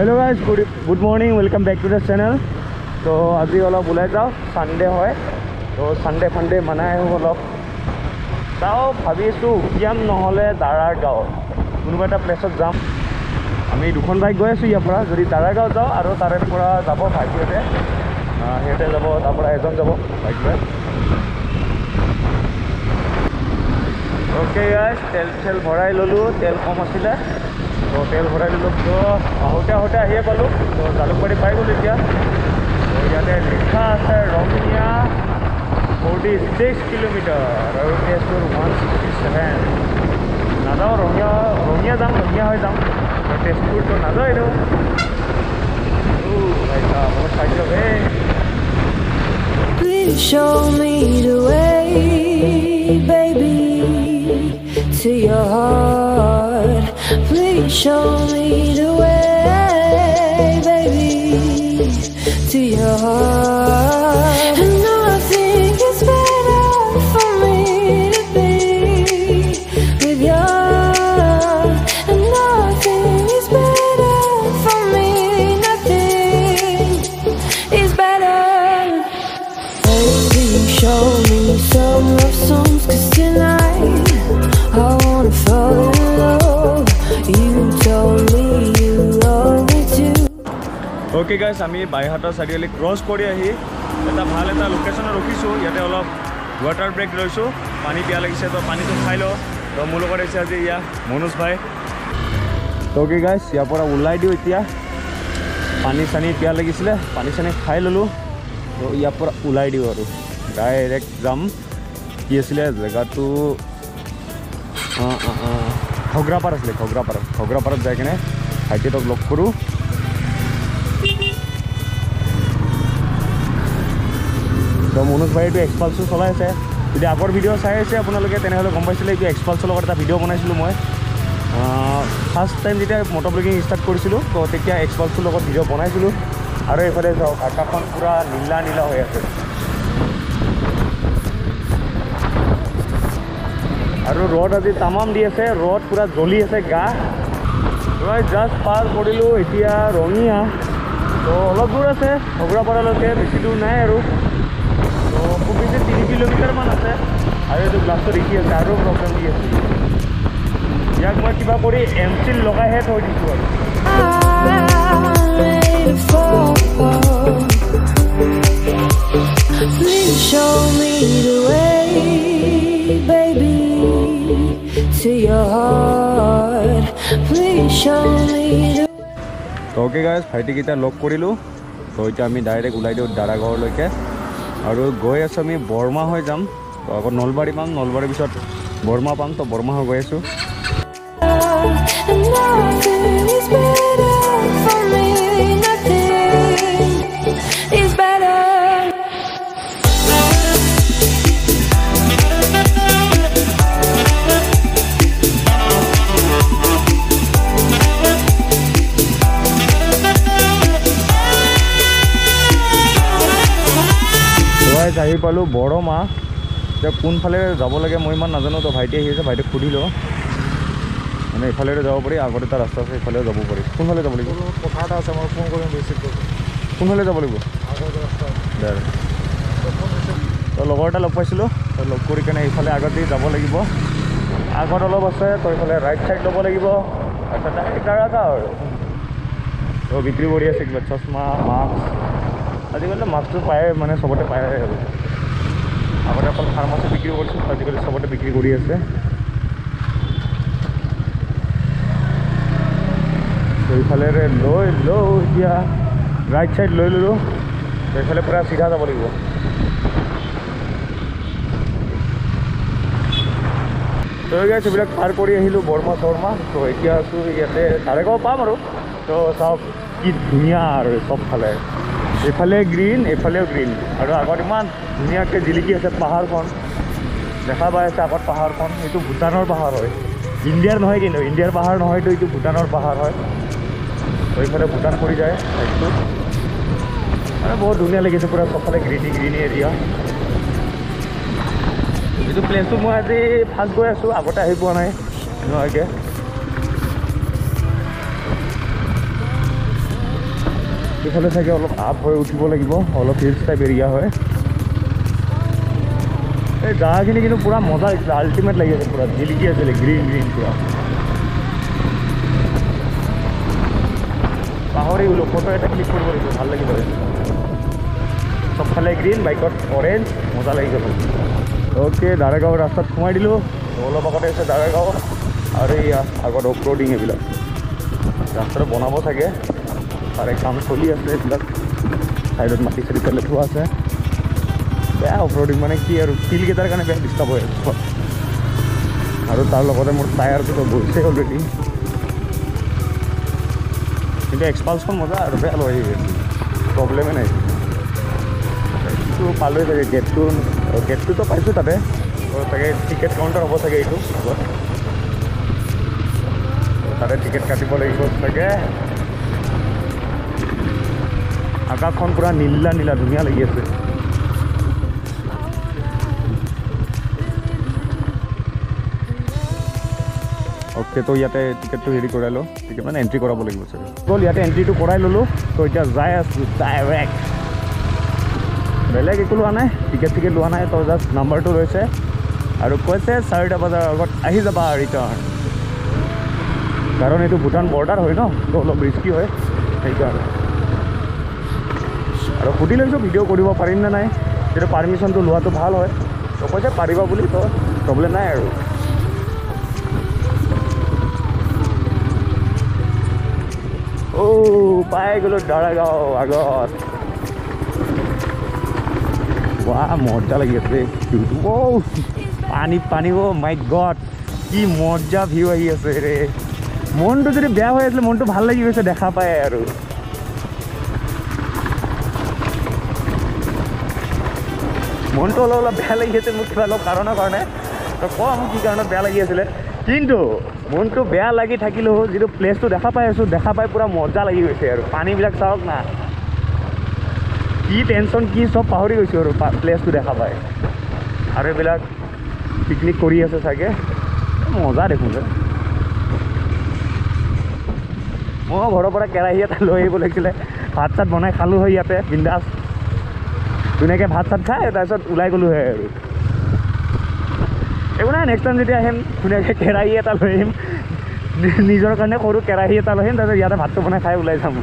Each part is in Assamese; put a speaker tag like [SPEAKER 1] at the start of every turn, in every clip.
[SPEAKER 1] Hello' guys good good morning welcome back to the channel তো আজি অলপ ওলাই যাওঁ ছানডে হয় তো ছানডে ফানডে মানাই আহোঁ অলপ চাওঁ ভাবিছোঁ উকিয়াম নহ'লে দাৰাৰ গাঁও কোনোবা এটা প্লেচত যাম আমি দুখন বাইক গৈ আছোঁ ইয়াৰ পৰা যদি দাৰাৰ গাঁও যাওঁ আৰু তাৰে পৰা যাব ভাইটিহঁতে সিহঁতে যাব তাৰ পৰা এজন যাব বাইক লৈ অ'কে গাইজ তেল চেল ভৰাই ল'লোঁ তেল কম আছিলে তো তেল ভৰাই ল'লোঁ তো আহোঁতে আহোঁতে আহিয়ে পালোঁ। তো জালুকবাৰী পাই গ'লোঁ এতিয়া। তো ইয়াতে লিখা আছে ৰঙিয়া ফৰ্টি ছিক্স কিলোমিটাৰ। আৰু তেজপুৰ ওৱান ছিক্সটি ছেভেন নাযাওঁ ৰঙিয়া ৰঙিয়া যাম ৰঙিয়া হৈ যাম। তেজপুৰটো এই
[SPEAKER 2] Please show me the way, show
[SPEAKER 1] okay guys আমি বাইহাটা চাৰিআলি ক্ৰছ কৰি আহি এটা ভাল এটা লোকেশ্যনত ৰখিছোঁ। ইয়াতে অলপ ৱাটাৰ ব্ৰেক লৈছোঁ। পানী পিয়া লাগিছে তো পানীটো খাই লওঁ। তো মোৰ লগত আহিছে আজি ইয়াত মনোজ ভাই। অ'কে গাইছ ইয়াৰ পৰা ওলাই দিওঁ এতিয়া। পানী চানী পিয়া লাগিছিলে পানী চানী খাই ল'লোঁ। তো ইয়াৰ পৰা ওলাই দিওঁ আৰু। ডাইৰেক্ট যাম। কি আছিলে জেগাটো? অঁ অঁ অঁ। ঘগ্ৰাপাৰ আছিলে ঘগ্ৰাপাৰত ঘগ্ৰাপাৰত যাই কিনে ভাইটিহঁতক লগ কৰোঁ। তো এইটো এক্সপালছো চলাই আছে যদি আগৰ ভিডিঅ' চাই আছে আপোনালোকে তেনেহ'লে গম পাইছিলে এইটো এক্সপালছৰ লগত এটা ভিডিঅ' বনাইছিলোঁ মই। ফাৰ্ষ্ট টাইম যেতিয়া মটৰ ব্লগিং ষ্টাৰ্ট কৰিছিলোঁ তো তেতিয়া এক্সপালছৰ লগত ভিডিঅ' বনাইছিলোঁ। আৰু এইফালে চাওক আকাশখন পূৰা নীলা নীলা হৈ আছে। আৰু ৰ'দ আজি তামাম দি আছে ৰ'দ পূৰা জ্বলি আছে গা। মই জাষ্ট পাৰ কৰিলোঁ এতিয়া ৰঙিয়া। তো অলপ দূৰ আছে ঘগ্ৰাপাৰালৈকে বেছি দূৰ নাই আৰু। খুব বেছি তিনি কিলোমিটাৰমান আছে। আৰু এইটো গ্লাছটো দেখি আছে আৰু প্ৰব্লেম দি আছে। ইয়াক মই কিবা কৰি এম চিল লগাইহে থৈ দিছোঁ আৰু।
[SPEAKER 2] I let it fall Please show me the way, baby, to your heart Please show me the
[SPEAKER 1] তো অ'কে গাইজ ভাইটিকেইটা লগ কৰিলোঁ। তো এতিয়া আমি ডাইৰেক্ট ওলাই দিওঁ দাৰাগাঁৱলৈকে আৰু গৈ আছোঁ আমি বৰমা হৈ যাম। আকৌ নলবাৰী পাম নলবাৰীৰ পিছত বৰমা পাম তো বৰমা হৈ গৈ আছোঁ। পালোঁ বৰমা এতিয়া কোনফালে যাব লাগে মই ইমান নাজানো তো ভাইটি আহি আছে ভাইটিক সুধি লওঁ মানে ইফালেৰে যাব পাৰি আগত এটা ৰাস্তা আছে ইফালেও যাব পাৰি। কোনফালে যাব লাগিব?
[SPEAKER 3] কথা এটা আছে মই ফোন কৰিম ৰিচিভ
[SPEAKER 1] কোনফালে যাব লাগিব? তো লগৰ এটা লগ পাইছিলোঁ তো লগ কৰি কেনে ইফালে আগত দি যাব লাগিব। আগত অলপ আছে তো ইফালে ৰাইট ছাইড ল'ব লাগিব। তাৰপিছত ডাইৰেক্ট দাৰাগা আৰু। তো বিক্ৰী কৰি আছে কিবা চশমা মাস্ক আজিকালি মাস্কটো পায়ে মানে চবতে পায়ে আৰু। আগতে অকল ফাৰ্মাচী বিক্ৰী কৰিছিল আজিকালি চবতে বিক্ৰী কৰি আছে। তো ইফালেৰে লৈ লওঁ এতিয়া ৰাইট ছাইড লৈ ল'লোঁ। তো এইফালে পূৰা চিধা যাব লাগিব। তো গাইছ এইবিলাক পাৰ কৰি আহিলোঁ বৰমা চৰমা। তো এতিয়া আছোঁ ইয়াতে তাৰেগাঁও পাম আৰু। তো চাওক কি ধুনীয়া আৰু চবফালে। এইফালে গ্ৰীণ এইফালেও গ্ৰীণ আৰু আগত ইমান ধুনীয়াকৈ জিলিকি আছে পাহাৰখন। দেখা পাই আছে আগত পাহাৰখন এইটো ভূটানৰ পাহাৰ হয়। ইণ্ডিয়াৰ নহয় কিন্তু ইণ্ডিয়াৰ পাহাৰ নহয়তো এইটো ভূটানৰ পাহাৰ হয়। তো এইফালে ভূটান পৰি যায় চাইডটো মানে বহুত ধুনীয়া লাগিছে পূৰা চবফালে গ্ৰীণি গ্ৰীণি এৰিয়া এইটো প্লেচটো মই আজি ফাৰ্ষ্ট গৈ আছোঁ আগতে আহি পোৱা নাই নোহোৱাকৈ। এইফালে চাগে অলপ আপ হৈ উঠিব লাগিব অলপ হিলছ টাইপ এৰিয়া হয়। এই জাগাখিনি কিন্তু পূৰা মজা লাগিছিলে আল্টিমেট লাগি আছে পূৰা জিলিকি আছিলে গ্ৰীণ গ্ৰীণ পূৰা। পাহৰি গ'লোঁ ফটো এটা ক্লিক কৰিব লাগিব ভাল লাগিব চবফালে গ্ৰীণ বাইকত অৰেঞ্জ মজা লাগি গ'ল অ'কে দাৰাগাঁও ৰাস্তাত সোমাই দিলোঁ। অলপ আগতে আছে দাৰাগাঁও আৰু এয়া আগত অফ ৰোডিং এইবিলাক। ৰাস্তাটো বনাব চাগে। তাৰে কাম চলি আছে এইবিলাক ছাইডত মাটি চাটি পেলাই থোৱা আছে বেয়া অফ ৰোডিং মানে কি আৰু ফিল্ডকেইটাৰ কাৰণে বেয়া ডিষ্টাৰ্ব হৈ আছে আৰু তাৰ লগতে মোৰ টায়াৰটোতো গৈছে অলৰেডি কিন্তু এক্সপালছখন মজা আৰু বেয়া লৈ প্ৰব্লেমে নাই এইটো পালোৱে চাগে গেটটো গেটটোতো পাইছোঁ তাতে চাগে টিকেট কাউণ্টাৰ হ'ব চাগে এইটো তাতে টিকেট কাটিব লাগিব চাগে আকাশখন পূৰা নীলা নীলা ধুনীয়া লাগি আছে। অ'কে তো ইয়াতে টিকেটটো হেৰি কৰাই লওঁ। টিকেট মানে এণ্ট্ৰি কৰাব লাগিব চাগে গ'ল ইয়াতে এণ্ট্ৰিটো কৰাই ল'লোঁ। তো এতিয়া যাই আছোঁ ডাইৰেক্ট বেলেগ একো লোৱা নাই টিকেট চিকেট লোৱা নাই তো জাষ্ট নাম্বাৰটো লৈছে। আৰু কৈছে চাৰিটা বজাৰ আগত আহি যাবা ৰিটাৰ্ণ কাৰণ এইটো ভূটান বৰ্ডাৰ হয় ন তো অলপ ৰিস্কি হয় সেইকাৰণে। আৰু সুধি লৈছোঁ ভিডিঅ' কৰিব পাৰিম নে নাই যিটো পাৰ্মিশ্যনটো লোৱাটো ভাল হয়। তো কৈছে পাৰিবা বুলি তো প্ৰব্লেম নাই আৰু। অ' পাই গ'লোঁ দাৰাগাঁও আগত। ৱা মজা লাগি আছে পানী পানী অ' মাই গড কি মজা ভিউ আহি আছে ৰে। মনটো যদি বেয়া হৈ আছিলে মনটো ভাল লাগি গৈছে দেখা পায় আৰু। মনটো অলপ অলপ বেয়া লাগি আছে মোক কিবা অলপ কাৰণৰ কাৰণে। তো কম কি কাৰণত বেয়া লাগি আছিলে? কিন্তু মনটো বেয়া লাগি থাকিলেও যিটো প্লেচটো দেখা পাই আছোঁ দেখা পাই পূৰা মজা লাগি গৈছে আৰু। পানীবিলাক চাওক না। কি টেনশ্যন কি চব পাহৰি গৈছোঁ আৰু প্লেচটো দেখা পাই। আৰু এইবিলাক পিকনিক কৰি আছে চাগে। মজা দেখোন যে। মই ঘৰৰ পৰা কেৰাহী এটা লৈ আহিব লাগিছিলে। ভাত চাত বনাই খালোঁ হয় ইয়াতে বিন্দাছ ধুনীয়াকৈ ভাত চাত খাই তাৰপিছত ওলাই গ'লোঁ হয় আৰু। একো নাই নেক্সট টাইম যেতিয়া আহিম ধুনীয়াকৈ কেৰাহী এটা লৈ আহিম। নিজৰ কাৰণে সৰু কেৰাহী এটা লৈ আহিম তাৰপিছত ইয়াতে ভাতটো বনাই খাই ওলাই যাম।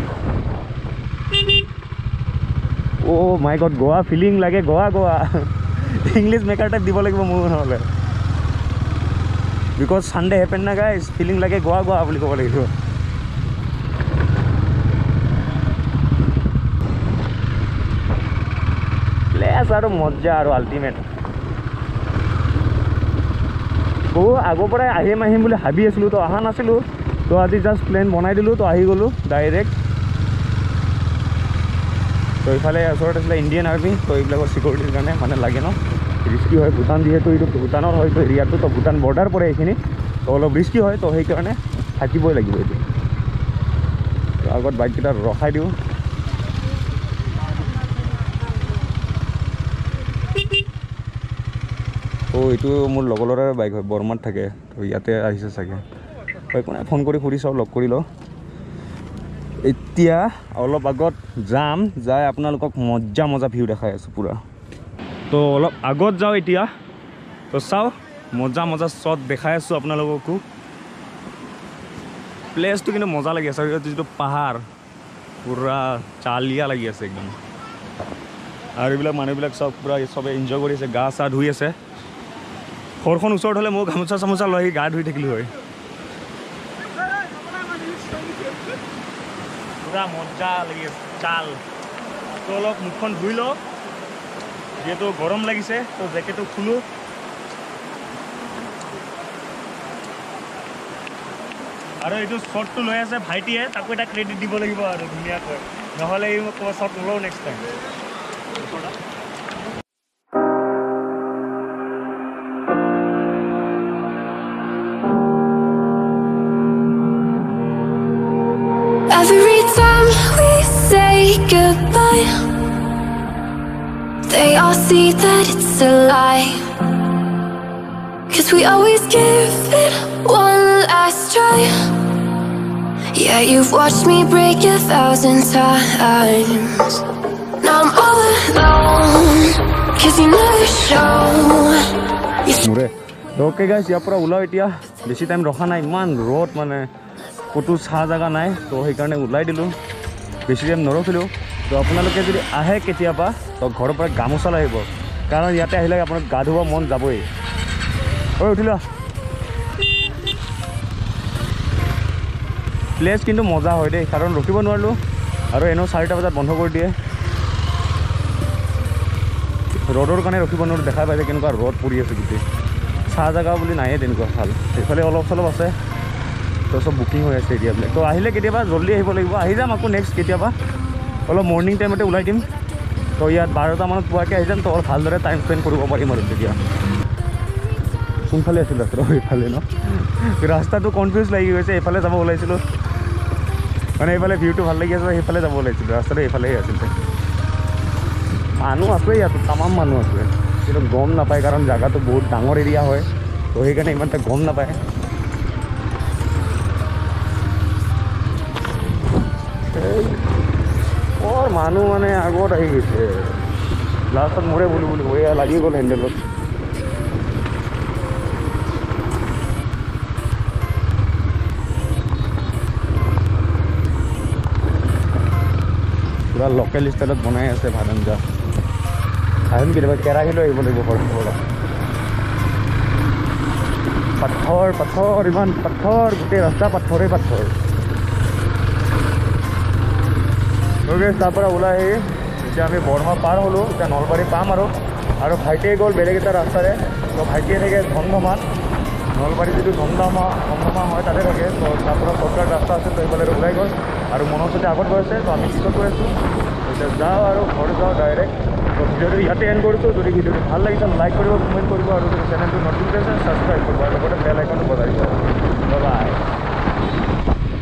[SPEAKER 1] অ' মাই গড গোৱা ফিলিং লাগে Goa Goa. English maker type দিব লাগিব মোৰ নহ'লে। বিকজ ছানডে হেপেন না গাইজ ফিলিং লাগে গোৱা গোৱা বুলি ক'ব লাগিব। আৰু মজা আৰু আল্টিমেট বহু আগৰ পৰাই আহিম আহিম বুলি ভাবি আছিলোঁ তো অহা নাছিলোঁ। তো আজি জাষ্ট প্লেন বনাই দিলোঁ তো আহি গ'লোঁ ডাইৰেক্ট তো ইফালে ওচৰত আছিলে ইণ্ডিয়ান আৰ্মি তো এইবিলাকৰ চিকিউৰিটিৰ কাৰণে মানে লাগে ন। ৰিস্কি হয় ভূটান যিহেতু এইটো ভূটানৰ হয় তো এৰিয়াটো তো ভূটান বৰ্ডাৰ পৰে এইখিনি। তো অলপ ৰিস্কি হয় তো সেইকাৰণে থাকিবই লাগিব এইটো। আগত বাইককেইটা ৰখাই দিওঁ। ত' এইটো মোৰ লগৰ ল'ৰাৰ বাইক হয় বৰমাত থাকে তো ইয়াতে আহিছে চাগে। একো নাই ফোন কৰি সুধি চাওঁ লগ কৰি লওঁ। এতিয়া অলপ আগত যাম যাই আপোনালোকক মজা মজা ভিউ দেখাই আছোঁ পূৰা। তো অলপ আগত যাওঁ এতিয়া তো চাওঁ মজা মজা শ্বট দেখাই আছোঁ আপোনালোককো। প্লেচটো কিন্তু মজা লাগি আছে আৰু যিটো পাহাৰ পূৰা চালিয়া লাগি আছে একদম। আৰু এইবিলাক মানুহবিলাক চব পূৰা চবে এনজয় কৰি আছে গা চা ধুই আছে। ঘৰখন ওচৰত হ'লে মই গামোচা চামোচা লৈ আহি গা ধুই থাকিলোঁ হয়। পূৰা মজা লাগি চাল। তো অলপ মুখখন ধুই লওঁ যিহেতু গৰম লাগিছে তো জেকেটটো খোলোঁ। আৰু এইটো শ্বৰ্টটো লৈ আছে ভাইটিয়ে তাকো এটা ক্ৰেডিট দিব লাগিব আৰু ধুনীয়াকৈ। নহ'লে ই মোক ক'ব শ্বৰ্ট নলওঁ
[SPEAKER 2] next time all see that it's a lie. Cause we always give it one last try. Yeah, you've watched me break a thousand times. Now I'm all alone, cause you never show.
[SPEAKER 1] মোৰে অ'কে গাইজ ইয়াৰ পৰা ওলাও এতিয়া বেছি টাইম ৰখা নাই ইমান ৰ'দ মানে ক'তো চাহ জেগা নাই তো সেইকাৰণে ওলাই দিলোঁ বেছি টাইম নৰখিলোঁ তো আপোনালোকে যদি আহে কেতিয়াবা তো ঘৰৰ পৰা গামোচা লৈ আহিব কাৰণ ইয়াতে আহিলে আপোনাক গা ধুব মন যাবই। ঐ উঠিল। প্লেচ কিন্তু মজা হয় দেই কাৰণ ৰখিব নোৱাৰিলোঁ। আৰু এনেও চাৰিটা বজাত বন্ধ কৰি দিয়ে। ৰ'দৰ কাৰণে ৰখিব নোৱাৰোঁ দেখাই পাইছে কেনেকুৱা ৰ'দ পৰি আছে গোটেই। চাহ জেগা বুলি নায়ে তেনেকুৱা ভাল। সেইফালে অলপ চলপ আছে। তো চব বুকিং হৈ আছে এতিয়াবিলাক তো আহিলে কেতিয়াবা জল্দি আহিব লাগিব। আহি যাম আকৌ নেক্সট কেতিয়াবা। অলপ মৰ্ণিং টাইমতে ওলাই দিম। তো ইয়াত বাৰটামানত পোৱাকৈ আহি যাম তো অলপ ভালদৰে টাইম স্পেণ্ড কৰিব পাৰিম আৰু তেতিয়া। কোনফালে আছিল ৰাস্তা এইফালে ন? ৰাস্তাটো কনফিউজ লাগি গৈছে এইফালে যাব ওলাইছিলোঁ। মানে এইফালে ভিউটো ভাল লাগি আছে সেইফালে যাব ওলাইছিলোঁ ৰাস্তাটো এইফালেহে আছিল। মানুহ আছে ইয়াত তামাম মানুহ আছে। কিন্তু গম নাপায় কাৰণ জেগাটো বহুত ডাঙৰ এৰিয়া হয়। তো সেইকাৰণে ইমান এটা গম নাপায়। মানুহ মানে আগত আহি গৈছে। লাষ্টত মোৰে বুলি বুলি কৈ লাগি গ'ল হেণ্ডেলত। পুৰা লোকেল ষ্টাইলত বনাই আছে ভাত আঞ্জা। আহিম কেতিয়াবা কেৰাহী লৈ আহিব লাগিব পাথৰ পাথৰ ইমান পাথৰ গোটেই ৰাস্তা পাথৰে পাথৰ। গতিকে তাৰ পৰা ওলাই আহি এতিয়া আমি বৰমা পাৰ হ'লোঁ এতিয়া নলবাৰী পাম আৰু। আৰু ভাইটিয়ে গ'ল বেলেগ এটা ৰাস্তাৰে। তো ভাইটিয়ে থাকে ধমধমাত নলবাৰী যিটো ধমধমা ধমধমা হয় তাতে থাকে। তো তাৰ পৰা চৰ্টকাট ৰাস্তা আছে তো সেইফালে ওলাই গ'ল। আৰু মনৰ সৈতে আগত গৈ আছে তো আমি পিছত গৈ আছোঁ। এতিয়া যাওঁ আৰু ঘৰ যাওঁ ডাইৰেক্ট তো ভিডিঅ'টো ইয়াতে এণ্ড কৰিছোঁ। যদি ভিডিঅ'টো ভাল লাগিছে লাইক কৰিব কমেণ্ট কৰিব। আৰু যদি চেনেলটো আছে ছাবস্ক্ৰাইব কৰিব। আৰু লগতে বেল আইকনটো বজাই দিব।